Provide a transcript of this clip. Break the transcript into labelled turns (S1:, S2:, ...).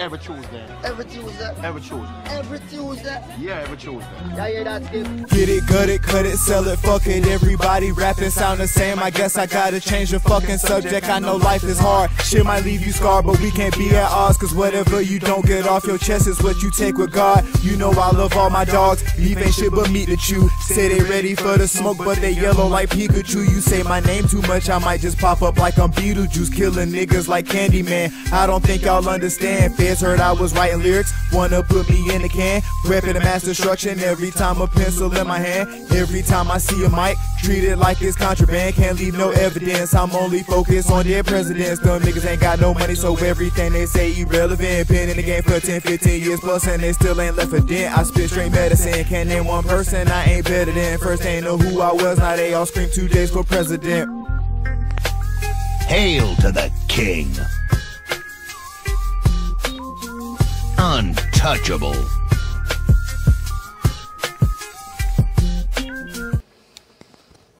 S1: Every Tuesday.
S2: Every Tuesday.
S1: Every Tuesday.
S2: Every Tuesday.
S1: Yeah, every Tuesday.
S2: Yeah, yeah, that's it.
S3: Get it, gut it, cut it, sell it, fuck it. Everybody rapping sound the same. I guess I gotta change the fucking subject. I know life is hard. Shit might leave you scarred, but we can't be at odds. Cause whatever you don't get off your chest is what you take with God. You know I love all my dogs. Beef ain't shit but meat to chew. Say they ready for the smoke, but they yellow like Pikachu. You say my name too much, I might just pop up like I'm Beetlejuice. Killing niggas like Candyman. I don't think y'all understand. Feds heard I was writing lyrics. Wanna put me in the can. Reppin' the mass destruction every time a pencil in my hand. Every time I see a mic, treat it like it's contraband. Can't leave no evidence. I'm only focused on their presidents. Them niggas ain't got no money, so everything they say irrelevant. Been in the game for 10, 15 years plus, and they still ain't left a dent. I spit straight medicine. Can't name one person I ain't better than. First ain't know who I was, now they all scream Two Jays for president.
S4: Hail to the king. Untouchable.